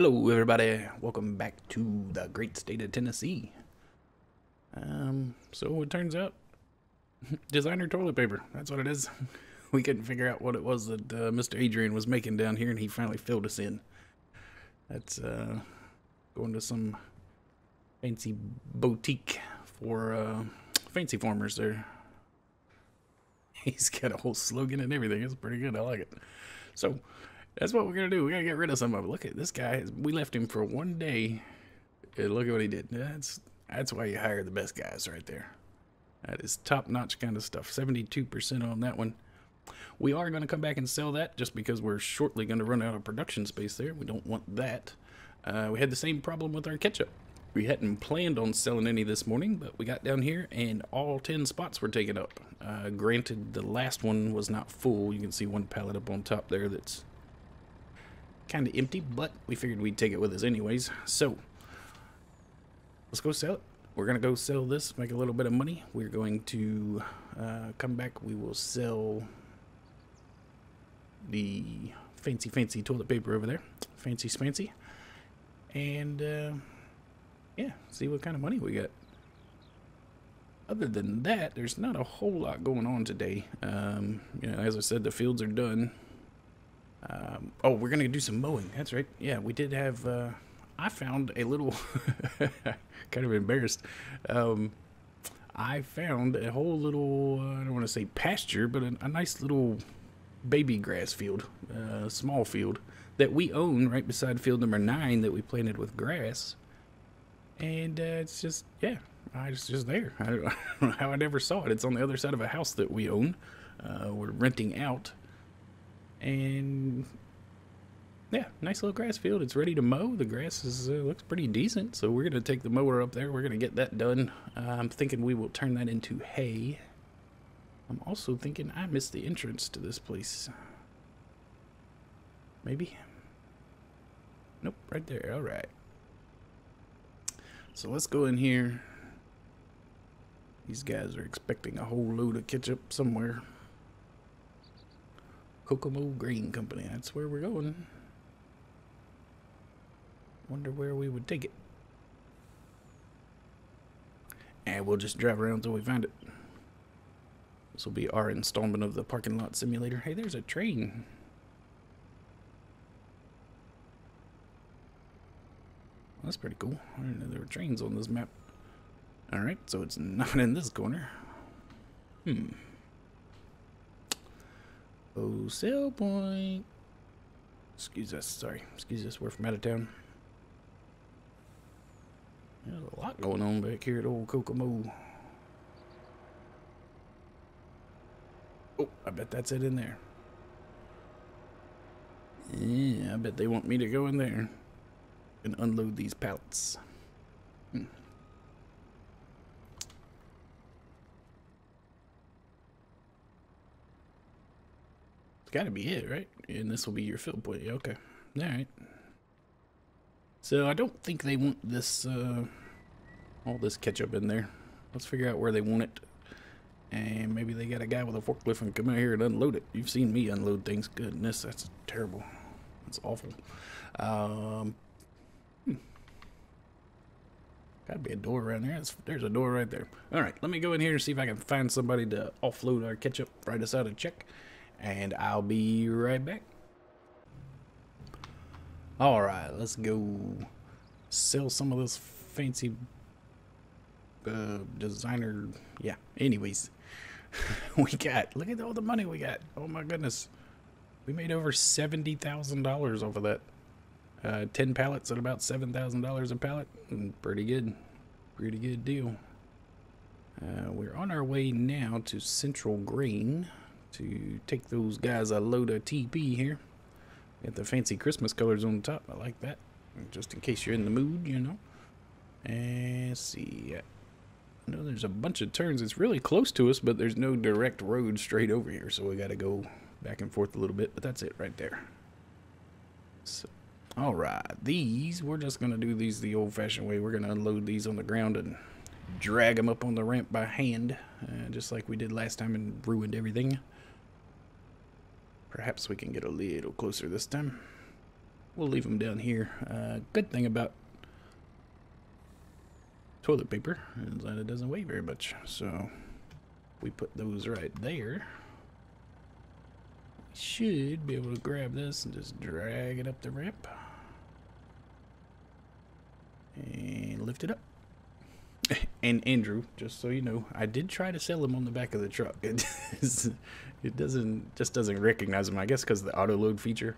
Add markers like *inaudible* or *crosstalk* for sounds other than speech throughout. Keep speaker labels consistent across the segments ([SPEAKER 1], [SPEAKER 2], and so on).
[SPEAKER 1] Hello, everybody. Welcome back to the great state of Tennessee. Um, so it turns out, *laughs* designer toilet paper. That's what it is. *laughs* We couldn't figure out what it was that uh, Mr. Adrian was making down here, and he finally filled us in. That's uh, going to some fancy boutique for uh, fancy farmers there. *laughs* He's got a whole slogan and everything. It's pretty good. I like it. So that's what we're gonna do. We gotta get rid of some of it. Look at this guy. We left him for one day. And look at what he did. That's that's why you hire the best guys right there. That is top notch kind of stuff. 72% on that one. We are going to come back and sell that just because we're shortly going to run out of production space there. We don't want that. Uh, we had the same problem with our ketchup. We hadn't planned on selling any this morning, but we got down here and all 10 spots were taken up. Uh, granted, the last one was not full. You can see one pallet up on top there that's kind of empty, but we figured we'd take it with us anyways. So, let's go sell it. We're going to go sell this, make a little bit of money. We're going to uh, come back. We will sell the fancy, fancy toilet paper over there. Fancy, fancy. And, uh, yeah, see what kind of money we got. Other than that, there's not a whole lot going on today. Um, you know, as I said, the fields are done. Um, oh, we're going to do some mowing. That's right. Yeah, we did have, uh, I found a little, *laughs* kind of embarrassed. Um, I found a whole little, uh, I don't want to say pasture, but a, a nice little baby grass field, uh, small field that we own right beside field number nine that we planted with grass. And uh, it's just, yeah, it's just there. *laughs* I don't, *laughs* I don't know how I never saw it. It's on the other side of a house that we own. Uh, we're renting out. And yeah, nice little grass field. It's ready to mow. The grass is, uh, looks pretty decent. So we're going to take the mower up there. We're going to get that done. Uh, I'm thinking we will turn that into hay. I'm also thinking I missed the entrance to this place. Maybe? Nope, right there. All right. So let's go in here. These guys are expecting a whole load of ketchup somewhere. Kokomo Grain Company. That's where we're going. Wonder where we would take it. And we'll just drive around until we find it. This will be our installment of the parking lot simulator. Hey, there's a train. That's pretty cool. I didn't know there were trains on this map. Alright, so it's not in this corner. Hmm. Oh, point. Excuse us, sorry. Excuse us, we're from out of town. There's a lot going on back here at old Kokomo. Oh, I bet that's it in there. Yeah, I bet they want me to go in there and unload these pallets. It's got to be it, right? And this will be your fill point. Okay. All right. So I don't think they want this, uh, all this ketchup in there. Let's figure out where they want it. And maybe they got a guy with a forklift and come out here and unload it. You've seen me unload things. Goodness, that's terrible. That's awful. Um, hmm. Gotta be a door around there. There's, there's a door right there. All right, let me go in here and see if I can find somebody to offload our ketchup, write us out a check, and I'll be right back. All right, let's go sell some of this fancy uh, designer. Yeah, anyways, *laughs* we got, look at all the money we got. Oh my goodness. We made over $70,000 off of that. Uh, 10 pallets at about $7,000 a pallet. Pretty good. Pretty good deal. Uh, we're on our way now to Central Grain to take those guys a load of TP here. Got the fancy Christmas colors on the top. I like that. Just in case you're in the mood, you know. And see. I know there's a bunch of turns. It's really close to us, but there's no direct road straight over here. So we got to go back and forth a little bit. But that's it right there. So, all right. These, we're just going to do these the old-fashioned way. We're going to unload these on the ground and drag them up on the ramp by hand. Uh, just like we did last time and ruined everything. Perhaps we can get a little closer this time. we'll leave them down here. Uh, good thing about toilet paper is that it doesn't weigh very much. So we put those right there. Should be able to grab this and just drag it up the ramp. And lift it up. *laughs* And Andrew, just so you know, I did try to sell him on the back of the truck. *laughs* It, doesn't just doesn't recognize them. I guess because the auto load feature,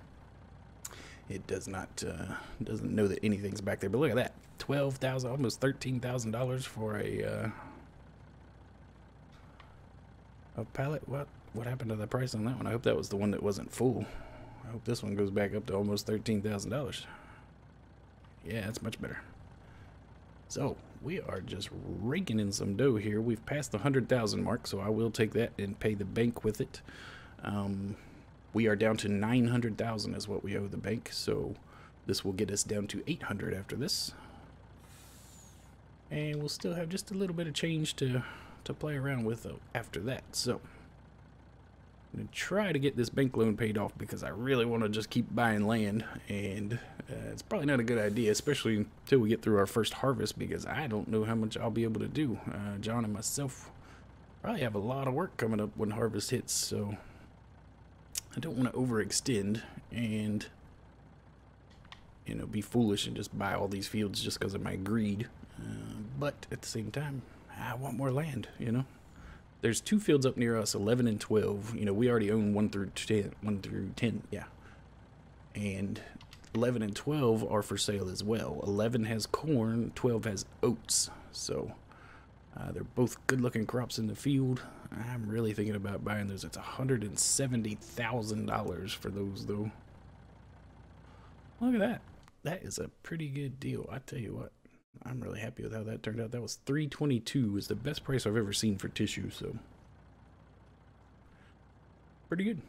[SPEAKER 1] it does not uh, doesn't know that anything's back there. But look at that, twelve thousand, almost thirteen thousand dollars for a uh, a pallet. What what happened to the price on that one? I hope that was the one that wasn't full. I hope this one goes back up to almost thirteen thousand dollars. Yeah, that's much better. So we are just raking in some dough here. We've passed the hundred thousand mark, so I will take that and pay the bank with it. Um, we are down to nine hundred thousand is what we owe the bank, so this will get us down to eight hundred after this, and we'll still have just a little bit of change to to play around with after that. So. Going to try to get this bank loan paid off because I really want to just keep buying land. And uh, it's probably not a good idea, especially until we get through our first harvest because I don't know how much I'll be able to do. Uh, John and myself probably have a lot of work coming up when harvest hits. So I don't want to overextend and, you know, be foolish and just buy all these fields just because of my greed. Uh, but at the same time, I want more land, you know? There's two fields up near us, 11 and 12. You know, we already own 1 through 10, 1 through 10, yeah. And 11 and 12 are for sale as well. 11 has corn, 12 has oats. So uh, they're both good looking crops in the field. I'm really thinking about buying those. It's $170,000 for those though. Look at that. That is a pretty good deal. I tell you what. I'm really happy with how that turned out. That was 322 is the best price I've ever seen for tissue, so pretty good.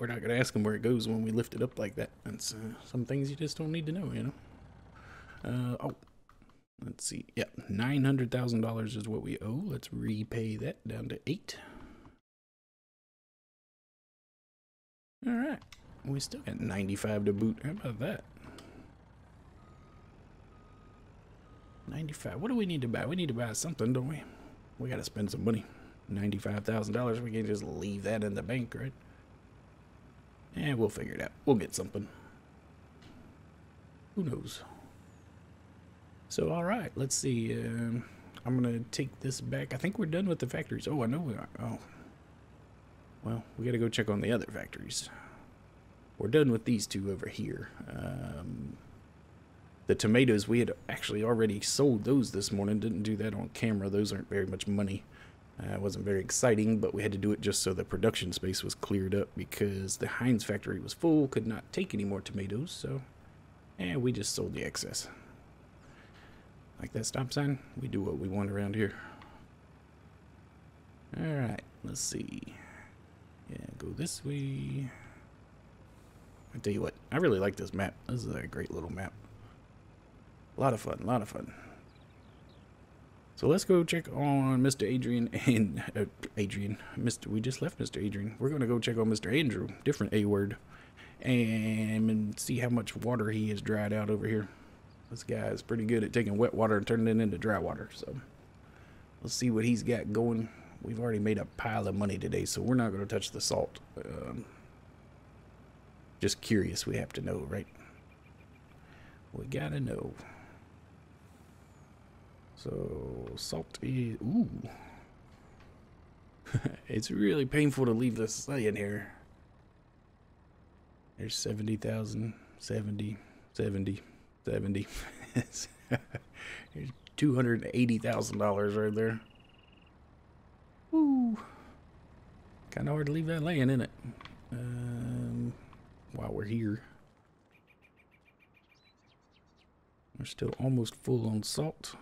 [SPEAKER 1] We're not gonna ask them where it goes when we lift it up like that. That's uh, some things you just don't need to know, you know. Uh, oh, let's see. Yeah, nine hundred thousand dollars is what we owe. Let's repay that down to eight. All right, we still got ninety-five to boot. How about that? 95. What do we need to buy? We need to buy something, don't we? We got to spend some money. $95,000. We can just leave that in the bank, right? And we'll figure it out. We'll get something. Who knows? So, all right. Let's see. Um, I'm going to take this back. I think we're done with the factories. Oh, I know we are. Oh. Well, we got to go check on the other factories. We're done with these two over here. Um, the tomatoes, we had actually already sold those this morning. Didn't do that on camera. Those aren't very much money. Uh, it wasn't very exciting, but we had to do it just so the production space was cleared up because the Heinz factory was full, could not take any more tomatoes. So, and we just sold the excess. Like that stop sign, we do what we want around here. All right, let's see. Yeah, go this way. I tell you what, I really like this map. This is a great little map. A lot of fun, a lot of fun. So let's go check on Mr. Adrian *laughs* and uh, Adrian. Mr. We just left Mr. Adrian. We're gonna go check on Mr. Andrew, different A word, and see how much water he has dried out over here. This guy is pretty good at taking wet water and turning it into dry water. So let's see what he's got going. We've already made a pile of money today, so we're not gonna touch the salt. Um, just curious, we have to know, right? We gotta know. So salt ooh. *laughs* it's really painful to leave this laying here. There's 70,000, 70, 70, 70. *laughs* There's $280,000 right there. Ooh. Kind of hard to leave that laying, isn't it? Um, while we're here. We're still almost full on salt.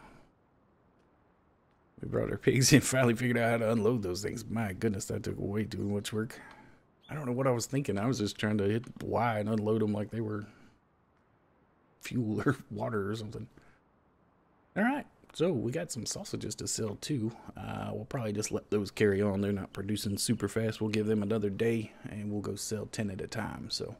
[SPEAKER 1] We brought our pigs and *laughs* finally figured out how to unload those things. My goodness, that took way too much work. I don't know what I was thinking. I was just trying to hit Y and unload them like they were fuel or *laughs* water or something. All right, so we got some sausages to sell too. Uh, we'll probably just let those carry on. They're not producing super fast. We'll give them another day and we'll go sell 10 at a time. So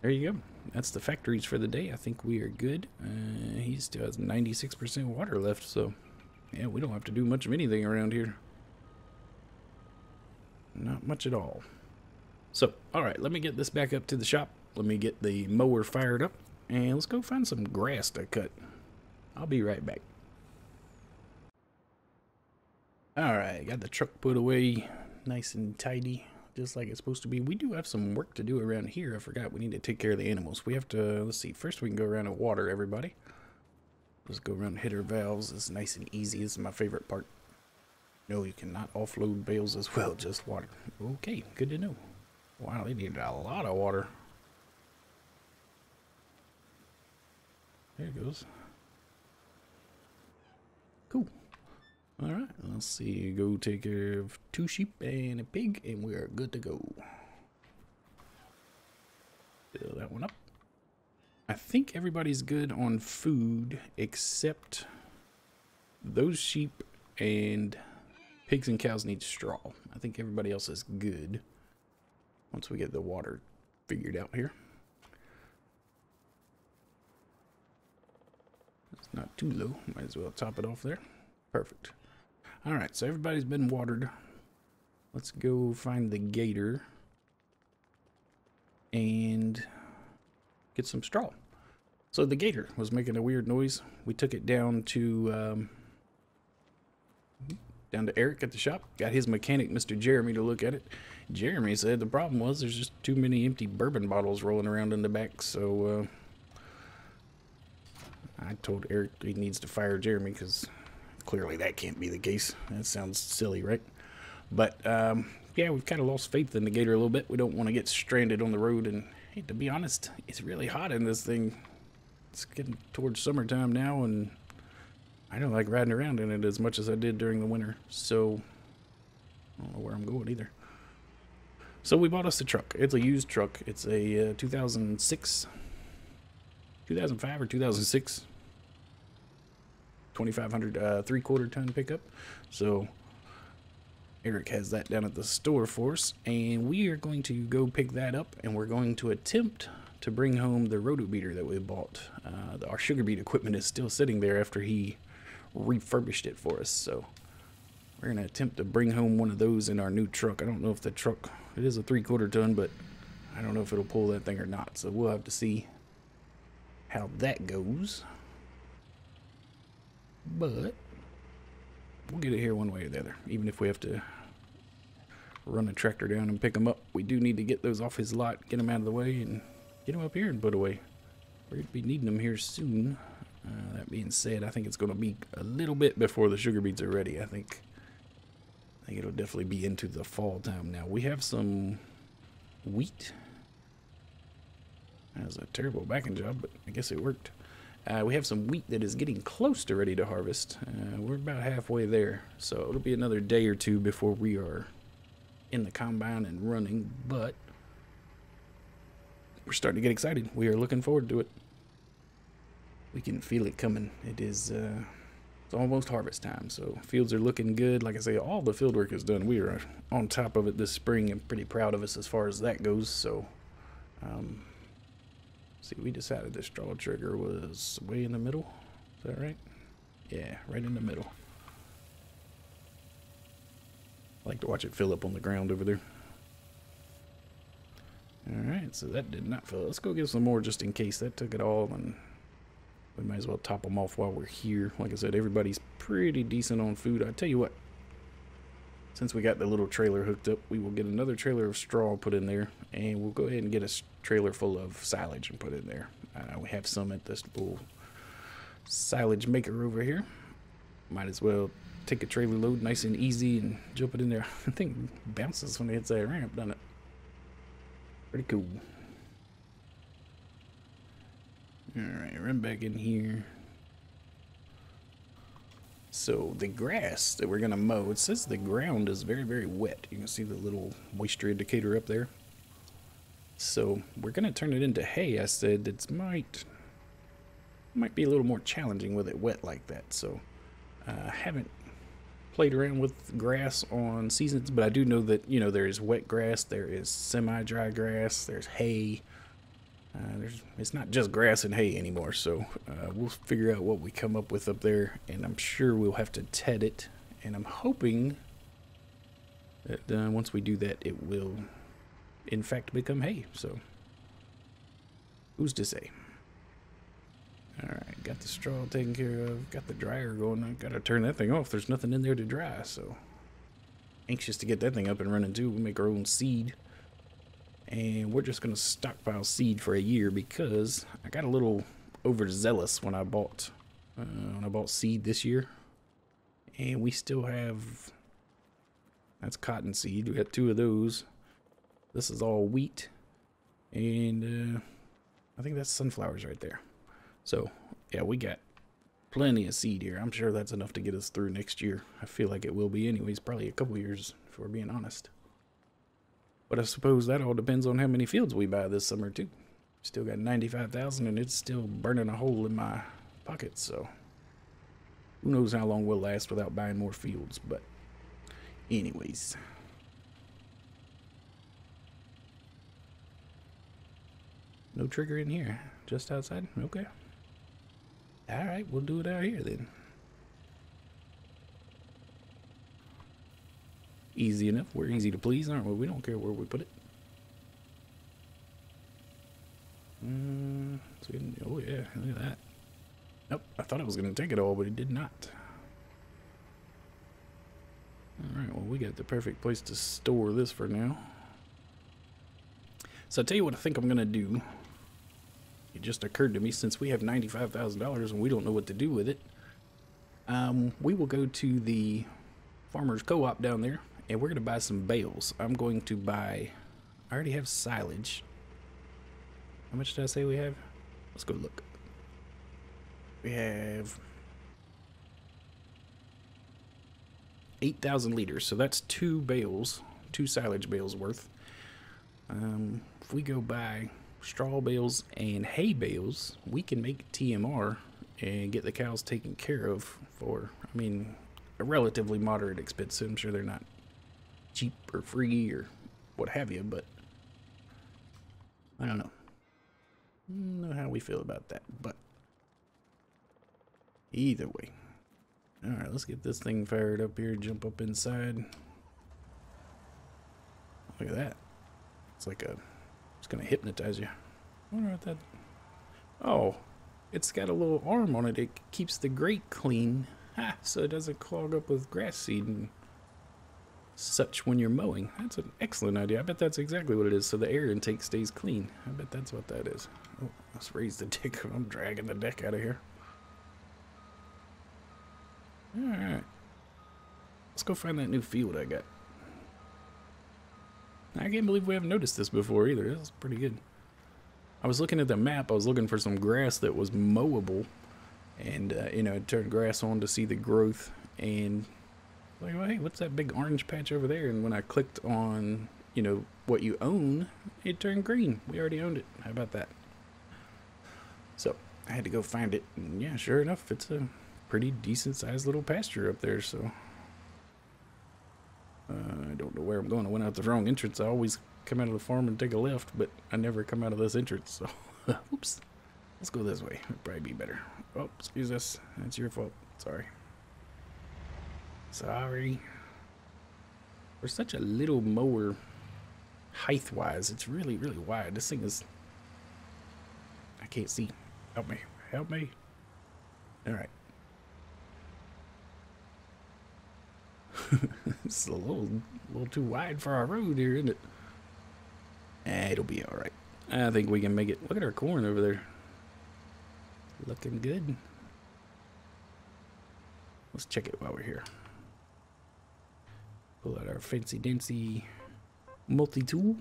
[SPEAKER 1] there you go. That's the factories for the day. I think we are good. Uh, he still has 96% water left, so yeah, we don't have to do much of anything around here. Not much at all. So, all right, let me get this back up to the shop. Let me get the mower fired up, and let's go find some grass to cut. I'll be right back. All right, got the truck put away nice and tidy, just like it's supposed to be. We do have some work to do around here. I forgot we need to take care of the animals. We have to, let's see, first we can go around and water everybody. Let's go around hit valves. It's nice and easy. This is my favorite part. No, you cannot offload bales as well, just water. Okay, good to know. Wow, they need a lot of water. There it goes. Cool. All right, let's see. Go take care of two sheep and a pig, and we are good to go. Fill that one up. I think everybody's good on food except those sheep and pigs and cows need straw. I think everybody else is good once we get the water figured out here. It's not too low. Might as well top it off there. Perfect. All right, so everybody's been watered. Let's go find the gator and get some straw. So the gator was making a weird noise. We took it down to um, down to Eric at the shop. Got his mechanic, Mr. Jeremy, to look at it. Jeremy said the problem was there's just too many empty bourbon bottles rolling around in the back. So uh, I told Eric he needs to fire Jeremy because clearly that can't be the case. That sounds silly, right? But um, yeah, we've kind of lost faith in the Gator a little bit. We don't want to get stranded on the road. And to be honest, it's really hot in this thing. It's getting towards summertime now, and I don't like riding around in it as much as I did during the winter. So I don't know where I'm going either. So we bought us a truck. It's a used truck. It's a uh, 2006, 2005 or 2006 2500 uh, three quarter ton pickup. So Eric has that down at the store for us, and we are going to go pick that up, and we're going to attempt to bring home the roto beater that we bought. Uh, our sugar beet equipment is still sitting there after he refurbished it for us, so we're gonna attempt to bring home one of those in our new truck. I don't know if the truck it is a three quarter ton, but I don't know if it'll pull that thing or not. So we'll have to see how that goes. But we'll get it here one way or the other, even if we have to run a tractor down and pick them up. We do need to get those off his lot, get them out of the way, and get them up here and put away. We're going to be needing them here soon. Uh, that being said, I think it's going to be a little bit before the sugar beets are ready. I think, I think it'll definitely be into the fall time now. We have some wheat. That was a terrible backing job, but I guess it worked. Uh, we have some wheat that is getting close to ready to harvest. Uh, we're about halfway there, so it'll be another day or two before we are in the combine and running, but we're starting to get excited. We are looking forward to it. We can feel it coming. It is uh, it's almost harvest time, so fields are looking good. Like I say, all the field work is done. We are on top of it this spring and pretty proud of us as far as that goes. So, um, See, we decided this straw trigger was way in the middle. Is that right? Yeah, right in the middle. I like to watch it fill up on the ground over there. Alright, so that did not fill. Let's go get some more just in case. That took it all, and we might as well top them off while we're here. Like I said, everybody's pretty decent on food. I tell you what, since we got the little trailer hooked up, we will get another trailer of straw put in there, and we'll go ahead and get a trailer full of silage and put it in there. Uh, we have some at this little silage maker over here. Might as well take a trailer load nice and easy and jump it in there. *laughs* I think bounces when it hits that ramp, doesn't it? Pretty cool. Alright, run back in here. So the grass that we're going to mow, it says the ground is very, very wet. You can see the little moisture indicator up there. So we're going to turn it into hay. I said it might might be a little more challenging with it wet like that. So uh, I uh, haven't played around with grass on seasons, but I do know that, you know, there is wet grass, there is semi-dry grass, there's hay. Uh, there's, it's not just grass and hay anymore, so uh, we'll figure out what we come up with up there, and I'm sure we'll have to ted it, and I'm hoping that uh, once we do that, it will, in fact, become hay, so who's to say? Alright, got the straw taken care of, got the dryer going, I gotta turn that thing off, there's nothing in there to dry, so anxious to get that thing up and running too, we make our own seed and we're just to stockpile seed for a year because I got a little overzealous when I bought uh, when I bought seed this year, and we still have that's cotton seed. We got two of those. This is all wheat, and uh, I think that's sunflowers right there. So yeah, we got plenty of seed here. I'm sure that's enough to get us through next year. I feel like it will be anyways, probably a couple years if we're being honest. But I suppose that all depends on how many fields we buy this summer too. Still got 95,000 and it's still burning a hole in my pocket, so who knows how long we'll last without buying more fields, but anyways. No trigger in here, just outside? Okay. Alright, we'll do it out here then. Easy enough. We're easy to please, aren't we? We don't care where we put it. Mm, oh yeah, look at that. Nope, I thought it was going to take it all, but it did not. Alright, well we got the perfect place to store this for now. So I'll tell you what I think I'm going to do. It just occurred to me since we have $95,000 and we don't know what to do with it. Um, we will go to the farmer's co-op down there and we're going to buy some bales. I'm going to buy, I already have silage. How much did I say we have? Let's go look. We have 8,000 liters, so that's two bales, two silage bales worth. Um, if we go buy straw bales and hay bales, we can make TMR and get the cows taken care of for, I mean, a relatively moderate expense. I'm sure they're not cheap or free or what have you, but I don't know. I don't know how we feel about that, but either way. Alright, let's get this thing fired up here, jump up inside. Look at that. It's like a, it's gonna hypnotize you. I wonder what that, oh, it's got a little arm on it. It keeps the grate clean, ha, so it doesn't clog up with grass seed and such when you're mowing. That's an excellent idea. I bet that's exactly what it is, so the air intake stays clean. I bet that's what that is. Oh, let's raise the *laughs* deck. I'm dragging the deck out of here. Alright. Let's go find that new field I got. I can't believe we haven't noticed this before either. This is pretty good. I was looking at the map. I was looking for some grass that was mowable. And, uh, you know, turn grass on to see the growth. And like, well, hey, what's that big orange patch over there? And when I clicked on, you know, what you own, it turned green. We already owned it. How about that? So I had to go find it. And yeah, sure enough, it's a pretty decent sized little pasture up there. So uh, I don't know where I'm going. I went out the wrong entrance. I always come out of the farm and take a left, but I never come out of this entrance. So, *laughs* oops. Let's go this way. It'd probably be better. Oh, excuse us. That's your fault. Sorry. Sorry. We're such a little mower, height-wise, it's really, really wide. This thing is... I can't see. Help me. Help me. Alright. *laughs* it's a little, a little too wide for our road here, isn't it? Eh, it'll be alright. I think we can make it. Look at our corn over there. Looking good. Let's check it while we're here. Pull out our fancy dancy multi-tool.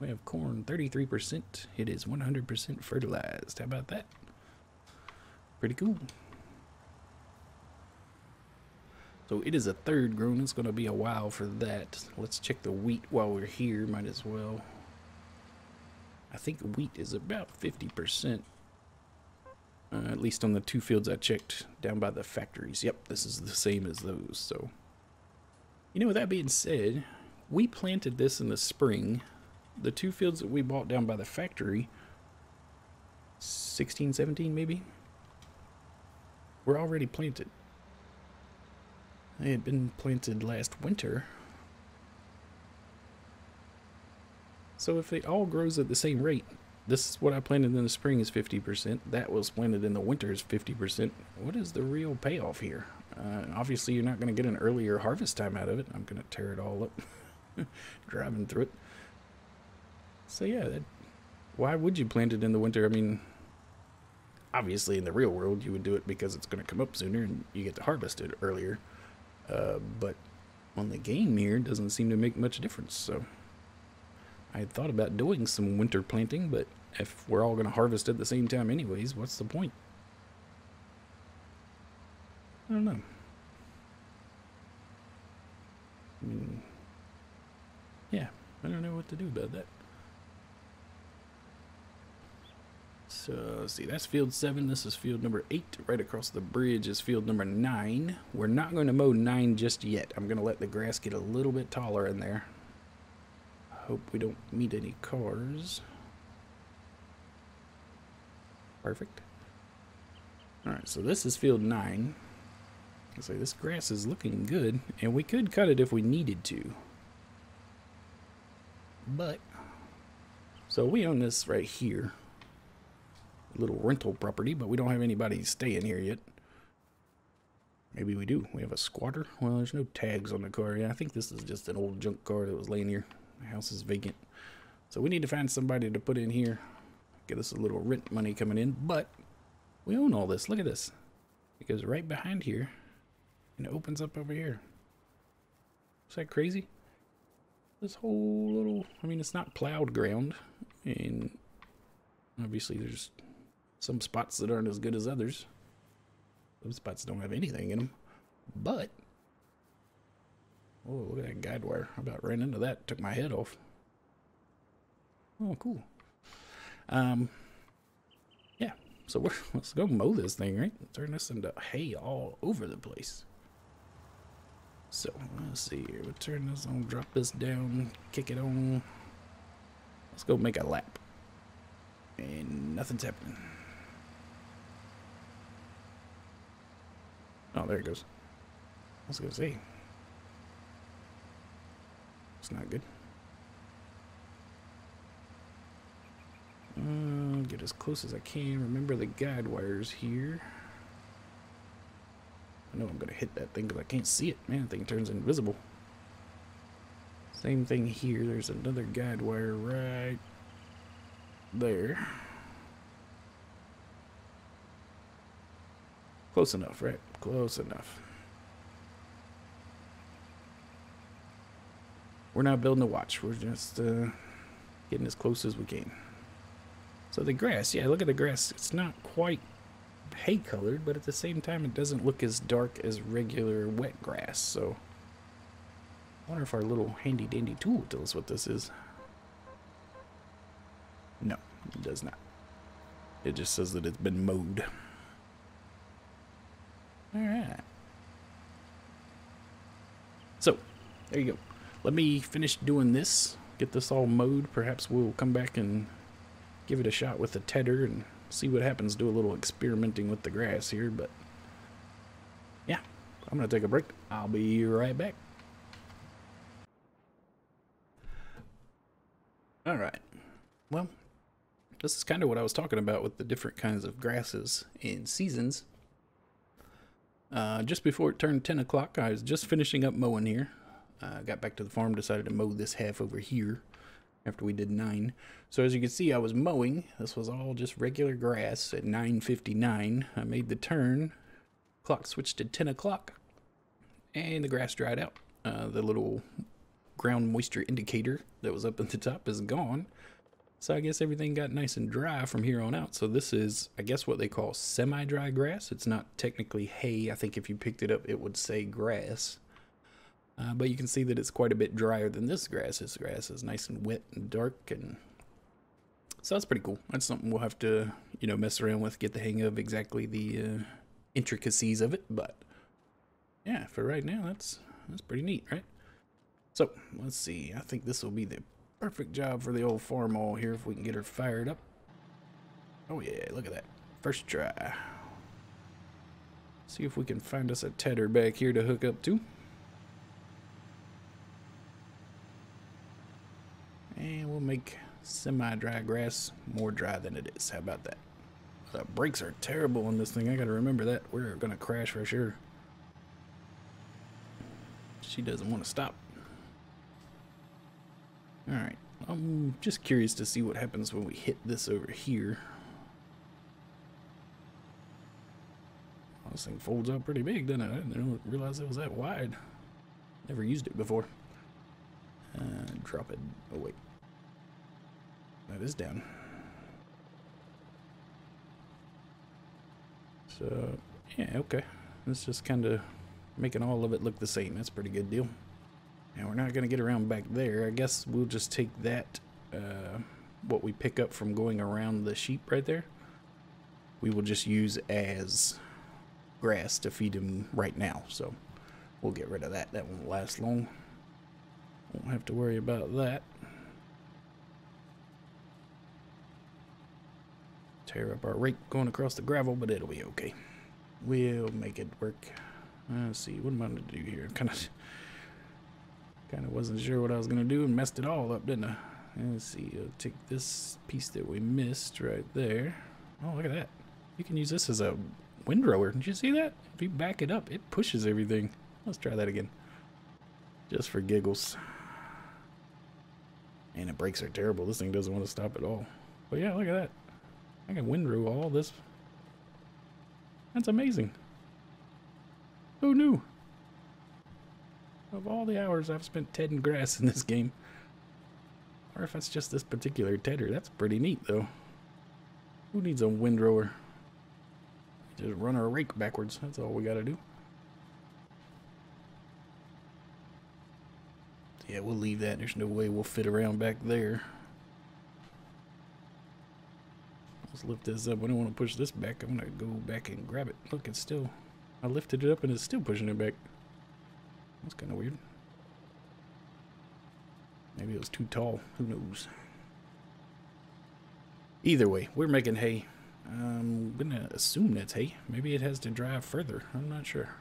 [SPEAKER 1] We have corn 33%. It is 100% fertilized. How about that? Pretty cool. So it is a third grown. It's going to be a while for that. Let's check the wheat while we're here. Might as well. I think wheat is about 50%. Uh, at least on the two fields I checked down by the factories. Yep, this is the same as those. So you know, with that being said, we planted this in the spring. The two fields that we bought down by the factory, 16, 17 maybe. We're already planted. They had been planted last winter. So if it all grows at the same rate, this is what I planted in the spring is 50%. That was planted in the winter is 50%. What is the real payoff here? Uh, obviously, you're not going to get an earlier harvest time out of it. I'm going to tear it all up *laughs* driving through it. So yeah, that, why would you plant it in the winter? I mean, obviously in the real world you would do it because it's going to come up sooner and you get to harvest it earlier. Uh, but on the game here, it doesn't seem to make much difference. So I had thought about doing some winter planting, but if we're all going to harvest at the same time anyways, what's the point? I don't know. I mean, yeah, I don't know what to do about that. Let's see, that's field seven. This is field number eight. Right across the bridge is field number nine. We're not going to mow nine just yet. I'm going to let the grass get a little bit taller in there. Hope we don't meet any cars. Perfect. Alright, so this is field nine. I this grass is looking good, and we could cut it if we needed to. But, so we own this right here little rental property, but we don't have anybody staying here yet. Maybe we do. We have a squatter. Well, there's no tags on the car. Yeah, I think this is just an old junk car that was laying here. The house is vacant. So we need to find somebody to put in here. Get us a little rent money coming in. But we own all this. Look at this. It goes right behind here. And it opens up over here. Is that crazy? This whole little... I mean, it's not plowed ground. And obviously there's some spots that aren't as good as others. Some spots don't have anything in them. But, oh, look at that guide wire. I about ran into that, took my head off. Oh, cool. Um, yeah, so we're, *laughs* let's go mow this thing, right? Turn this into hay all over the place. So, let's see here. We'll turn this on, drop this down, kick it on. Let's go make a lap. And nothing's happening. Oh, there it goes. I was gonna say. It's not good. Uh, get as close as I can. Remember the guide wires here. I know I'm gonna hit that thing because I can't see it. Man, the thing turns invisible. Same thing here. There's another guide wire right there. Close enough, right? Close enough. We're not building a watch. We're just uh, getting as close as we can. So the grass, yeah, look at the grass. It's not quite hay colored, but at the same time, it doesn't look as dark as regular wet grass. So I wonder if our little handy dandy tool tells us what this is. No, it does not. It just says that it's been mowed. Alright. So, there you go. Let me finish doing this, get this all mowed. Perhaps we'll come back and give it a shot with the tedder and see what happens. Do a little experimenting with the grass here, but yeah, I'm going to take a break. I'll be right back. Alright. Well, this is kind of what I was talking about with the different kinds of grasses and seasons. Uh, just before it turned 10 o'clock, I was just finishing up mowing here. Uh, got back to the farm, decided to mow this half over here after we did 9. So as you can see, I was mowing. This was all just regular grass at 9.59. I made the turn. Clock switched to 10 o'clock. And the grass dried out. Uh, the little ground moisture indicator that was up at the top is gone. So I guess everything got nice and dry from here on out. So this is, I guess, what they call semi-dry grass. It's not technically hay. I think if you picked it up, it would say grass. Uh, but you can see that it's quite a bit drier than this grass. This grass is nice and wet and dark, and so that's pretty cool. That's something we'll have to, you know, mess around with, get the hang of exactly the uh, intricacies of it. But yeah, for right now, that's that's pretty neat, right? So let's see. I think this will be the Perfect job for the old Farmall here if we can get her fired up. Oh yeah, look at that. First try. See if we can find us a tedder back here to hook up to. And we'll make semi-dry grass more dry than it is. How about that? The brakes are terrible on this thing. I gotta remember that. We're gonna crash for sure. She doesn't want to stop. Alright. I'm just curious to see what happens when we hit this over here. This thing folds out pretty big, doesn't it? I didn't realize it was that wide. Never used it before. Uh, drop it. Oh, wait. That is down. So, yeah, okay. It's just kind of making all of it look the same. That's a pretty good deal. We're not going to get around back there. I guess we'll just take that, uh, what we pick up from going around the sheep right there, we will just use as grass to feed him right now. So we'll get rid of that. That won't last long. Won't have to worry about that. Tear up our rake going across the gravel, but it'll be okay. We'll make it work. Let's see, what am I going to do here? Kind of kind of wasn't sure what I was going to do and messed it all up, didn't I? Let's see, I'll take this piece that we missed right there. Oh, look at that. You can use this as a windrower. Did you see that? If you back it up, it pushes everything. Let's try that again. Just for giggles. And the brakes are terrible. This thing doesn't want to stop at all. But yeah, look at that. I can windrow all this. That's amazing. Who knew? Of all the hours I've spent tedding grass in this game. Or if it's just this particular tedder. That's pretty neat, though. Who needs a windrower? Just run our rake backwards. That's all we gotta do. Yeah, we'll leave that. There's no way we'll fit around back there. Let's lift this up. I don't want to push this back. I'm gonna go back and grab it. Look, it's still... I lifted it up and it's still pushing it back. That's kind of weird. Maybe it was too tall. Who knows? Either way, we're making hay. I'm gonna assume that's hay. Maybe it has to drive further. I'm not sure.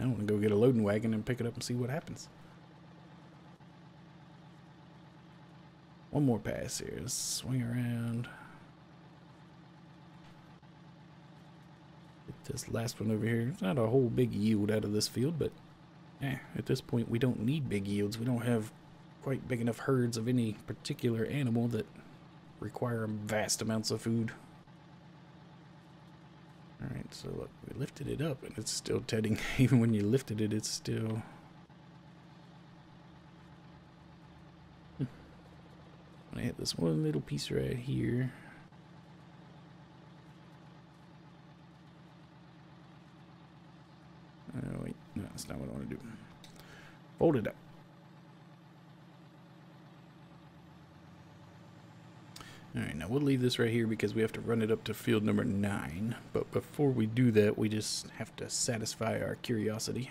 [SPEAKER 1] I want to go get a loading wagon and pick it up and see what happens. One more pass here. Let's swing around. This last one over here. It's not a whole big yield out of this field, but eh, at this point we don't need big yields. We don't have quite big enough herds of any particular animal that require vast amounts of food. Alright, so look, we lifted it up and it's still tedding. *laughs* Even when you lifted it, it's still... Hmm. I hit this one little piece right here. Oh, wait. No, that's not what I want to do. Fold it up. Alright, now we'll leave this right here because we have to run it up to field number 9. But before we do that, we just have to satisfy our curiosity.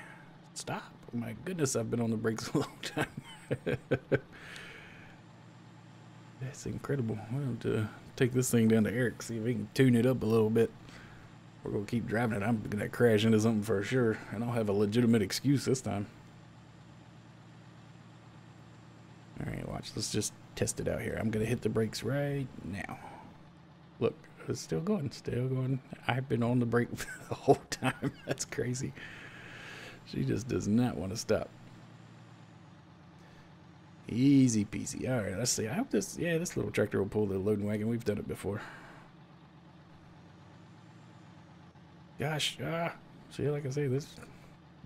[SPEAKER 1] Stop! My goodness, I've been on the brakes *laughs* a long time. That's incredible. We'll have to take this thing down to Eric, see if we can tune it up a little bit. We're going to keep driving it. I'm going to crash into something for sure, and I'll have a legitimate excuse this time. Alright, watch. Let's just test it out here. I'm going to hit the brakes right now. Look, it's still going, still going. I've been on the brake *laughs* the whole time. *laughs* That's crazy. She just does not want to stop. Easy peasy. All right, let's see. I hope this, yeah, this little tractor will pull the loading wagon. We've done it before. Gosh, ah, see, like I say, this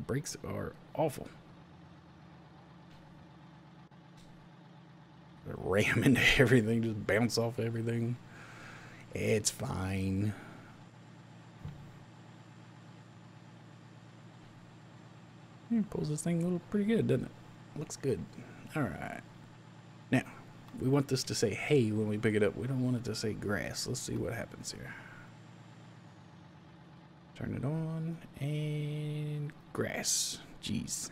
[SPEAKER 1] brakes are awful. *laughs* ram into everything, just bounce off everything. It's fine. It pulls this thing a little pretty good, doesn't it? Looks good. Alright. Now, we want this to say hay when we pick it up. We don't want it to say grass. Let's see what happens here. Turn it on, and grass. Jeez.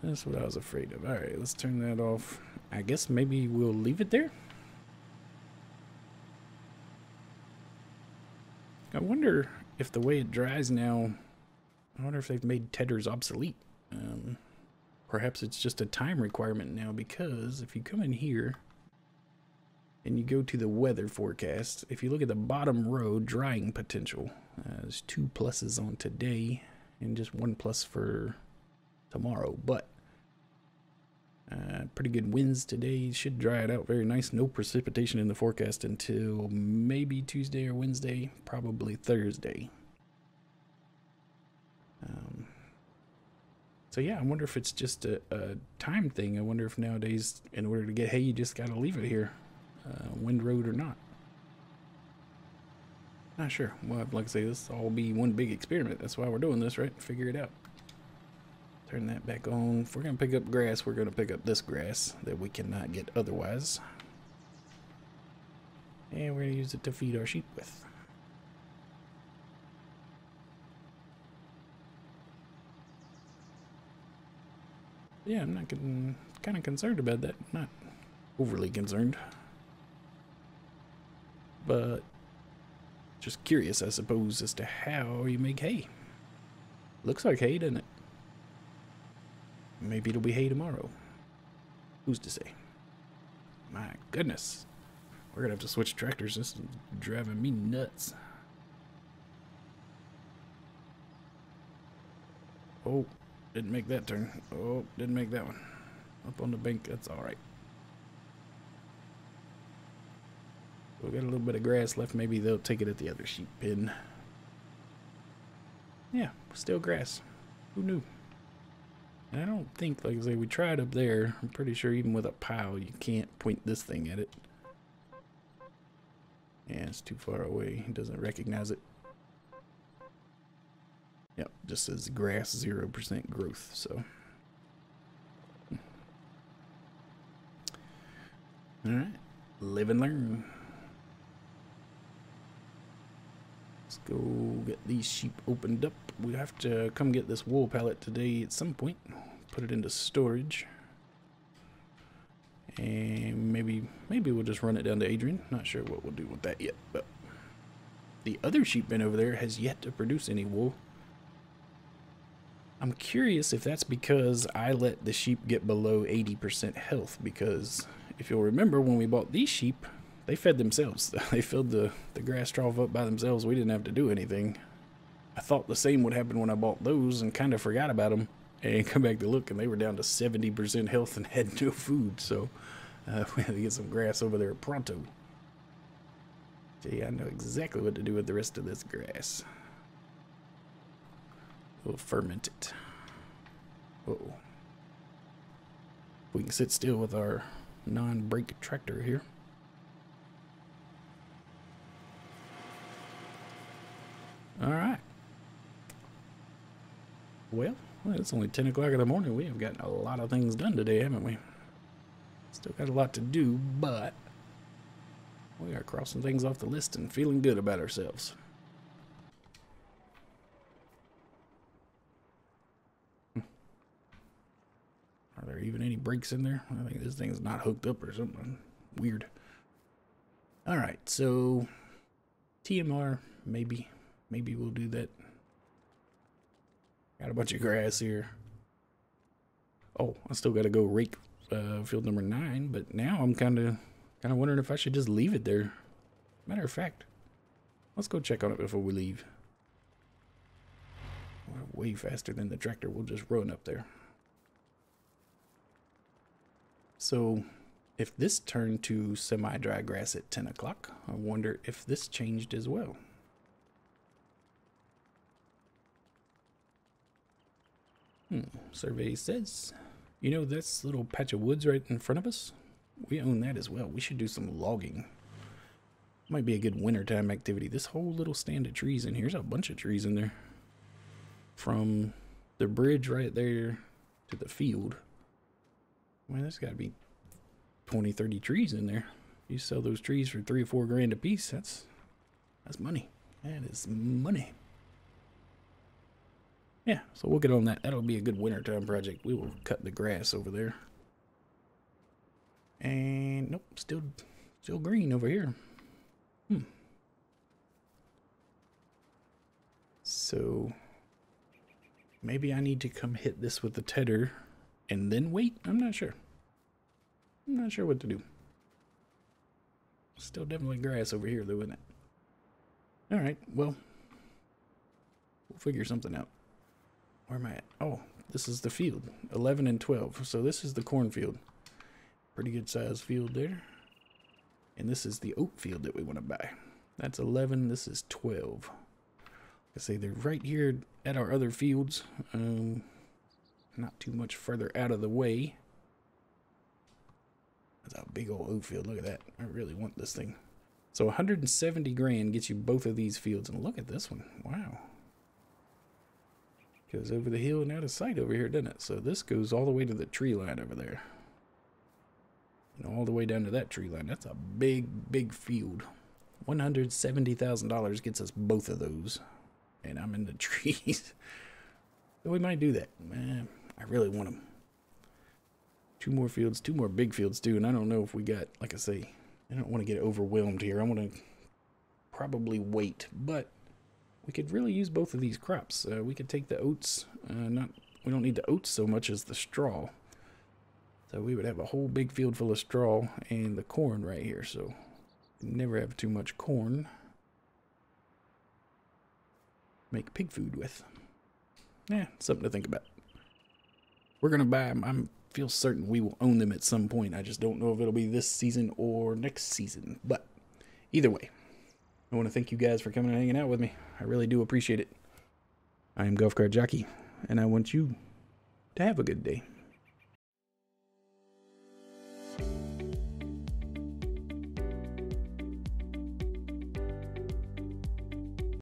[SPEAKER 1] That's what I was afraid of. Alright, let's turn that off. I guess maybe we'll leave it there. I wonder if the way it dries now, I wonder if they've made tedders obsolete. Um, perhaps it's just a time requirement now because if you come in here and you go to the weather forecast, if you look at the bottom row, drying potential, uh, there's two pluses on today and just one plus for tomorrow. But uh, pretty good winds today. Should dry it out very nice. No precipitation in the forecast until maybe Tuesday or Wednesday, probably Thursday. Um, so yeah, I wonder if it's just a, a, time thing. I wonder if nowadays, in order to get hay, you just got to leave it here, uh, windrowed or not. Not sure. Well, like I say, this all be one big experiment. That's why we're doing this, right? Figure it out. Turn that back on. If we're going to pick up grass, we're going to pick up this grass that we cannot get otherwise. And we're going to use it to feed our sheep with. Yeah, I'm not getting kind of concerned about that. Not overly concerned. But just curious, I suppose, as to how you make hay. Looks like hay, doesn't it? Maybe it'll be hay tomorrow. Who's to say? My goodness. We're gonna have to switch tractors. This is driving me nuts. Oh, didn't make that turn. Oh, didn't make that one. Up on the bank, that's alright. We got a little bit of grass left. Maybe they'll take it at the other sheep pen. Yeah, still grass. Who knew? And I don't think, like I say, we tried up there. I'm pretty sure even with a pile, you can't point this thing at it. Yeah, it's too far away. It doesn't recognize it. Yep, just says grass 0% growth, so. Alright, live and learn. Go get these sheep opened up. We have to come get this wool pallet today at some point. Put it into storage. And maybe maybe we'll just run it down to Adrian. Not sure what we'll do with that yet, but the other sheep pen over there has yet to produce any wool. I'm curious if that's because I let the sheep get below 80% health because if you'll remember when we bought these sheep, they fed themselves. *laughs* They filled the, the grass trough up by themselves. We didn't have to do anything. I thought the same would happen when I bought those and kind of forgot about them and *laughs* come back to look and they were down to 70% health and *laughs* had no food. So uh, we had to get some grass over there pronto. See, I know exactly what to do with the rest of this grass. We'll ferment it. Uh oh. We can sit still with our non-brake tractor here. All right. Well, well, it's only 10 o'clock in the morning. We have gotten a lot of things done today, haven't we? Still got a lot to do, but we are crossing things off the list and feeling good about ourselves. Hmm. Are there even any brakes in there? I think this thing's not hooked up or something weird. All right, so TMR, maybe. Maybe we'll do that. Got a bunch of grass here. Oh, I still got to go rake uh, field number nine, but now I'm kind of kind of wondering if I should just leave it there. Matter of fact, let's go check on it before we leave. We're way faster than the tractor. We'll just run up there. So if this turned to semi-dry grass at 10 o'clock, I wonder if this changed as well. Hmm, survey says, you know this little patch of woods right in front of us? We own that as well. We should do some logging. Might be a good wintertime activity. This whole little stand of trees in here's a bunch of trees in there. From the bridge right there to the field. Man, there's got to be 20, 30 trees in there. You sell those trees for three or four grand a piece. That's that's money. That is money. Yeah, so we'll get on that. That'll be a good wintertime project. We will cut the grass over there. And nope, still still green over here. Hmm. So maybe I need to come hit this with the tedder and then wait? I'm not sure. I'm not sure what to do. Still definitely grass over here though, isn't it? Alright, well. We'll figure something out. Where am I at? Oh, this is the field. 11 and 12. So this is the cornfield. Pretty good size field there. And this is the oat field that we want to buy. That's 11. This is 12. I say they're right here at our other fields. Um, not too much further out of the way. That's a big old oat field. Look at that. I really want this thing. So 170 grand gets you both of these fields. And look at this one. Wow. Goes over the hill and out of sight over here, doesn't it? So this goes all the way to the tree line over there. And all the way down to that tree line. That's a big, big field. $170,000 gets us both of those. And I'm in the *laughs* trees. so we might do that. Man, I really want them. Two more fields, two more big fields too. And I don't know if we got, like I say, I don't want to get overwhelmed here. I want to probably wait, but we could really use both of these crops. Uh, we could take the oats, uh, not we don't need the oats so much as the straw. So we would have a whole big field full of straw and the corn right here. So never have too much corn. Make pig food with. Yeah, something to think about. We're gonna buy them. I'm feel certain we will own them at some point. I just don't know if it'll be this season or next season. But either way, I want to thank you guys for coming and hanging out with me. I really do appreciate it. I am Golf Cart Jockey, and I want you to have a good day.